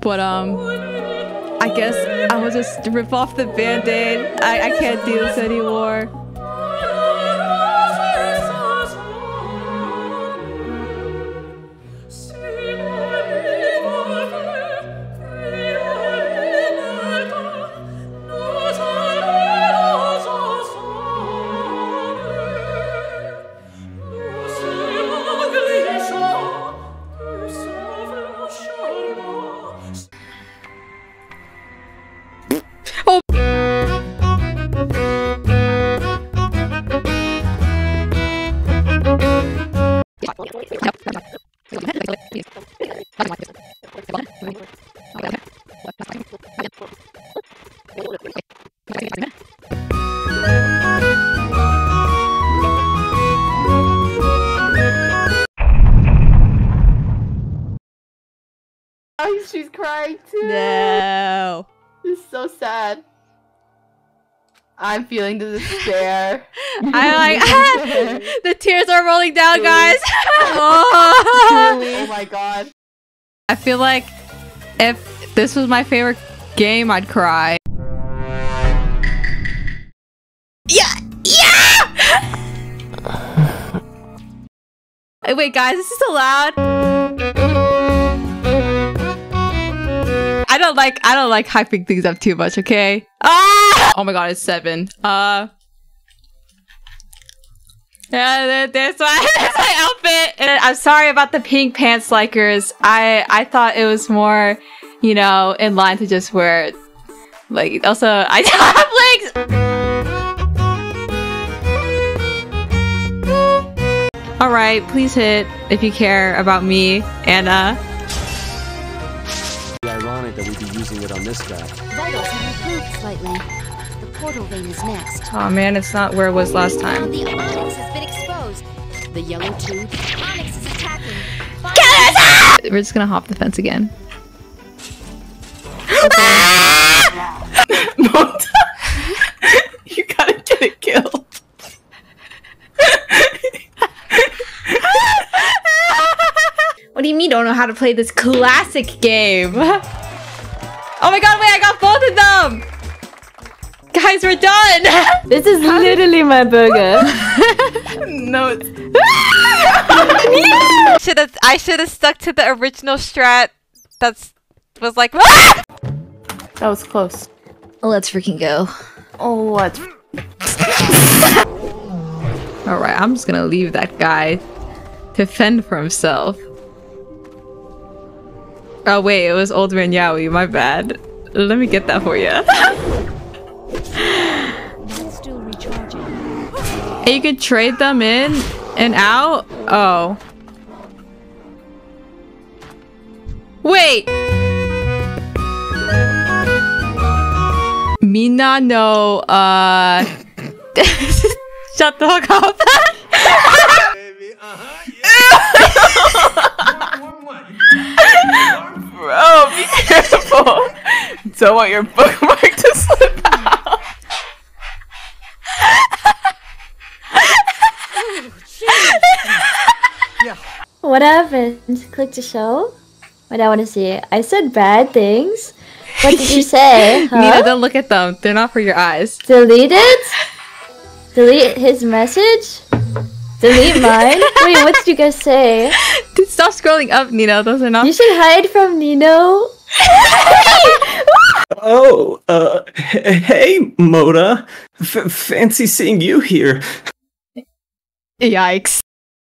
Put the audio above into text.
But um, I guess I will just rip off the band-aid. I, I can't do this anymore. Oh, she's crying too. No. It's so sad. I'm feeling the despair. I'm like the tears are rolling down, Truly. guys. oh my god. I feel like if this was my favorite game, I'd cry. Yeah, yeah. Wait, guys, this is this allowed? Don't like I don't like hyping things up too much. Okay. Ah! Oh my god, it's seven. Uh. Yeah, there's my, my outfit. And I'm sorry about the pink pants likers. I I thought it was more, you know, in line to just wear, like. Also, I don't have legs. All right, please hit if you care about me, Anna. Ironic that we'd be using it on this guy. Vitals have improved slightly. The portal vein is next. Oh man, it's not where it was last Now time. the onyx has been exposed. The yellow tube. Onyx is attacking. Find We're just gonna hop the fence again. you gotta get it killed. What do you mean don't know how to play this classic game? Oh my god, wait, I got both of them! Guys, we're done! This is literally my burger. No, it's Should have I should have stuck to the original strat. That's was like "Ah!" that was close. Let's freaking go. Oh, what? Alright, I'm just gonna leave that guy to fend for himself. Oh wait, it was Old Man Yowie, my bad. Let me get that for you. Hey, you can trade them in and out? Oh. Wait! Mina no, uh... Shut the fuck up. Don't want your bookmark to slip out. what happened? Click to show? What I want to see. I said bad things. What did you say? Huh? Nina, don't look at them. They're not for your eyes. Delete it? Delete his message? Delete mine? Wait, what did you guys say? Dude, stop scrolling up, Nina. Those are not. You should hide from Nino. Oh, uh, hey, Moda. F- fancy seeing you here. Yikes.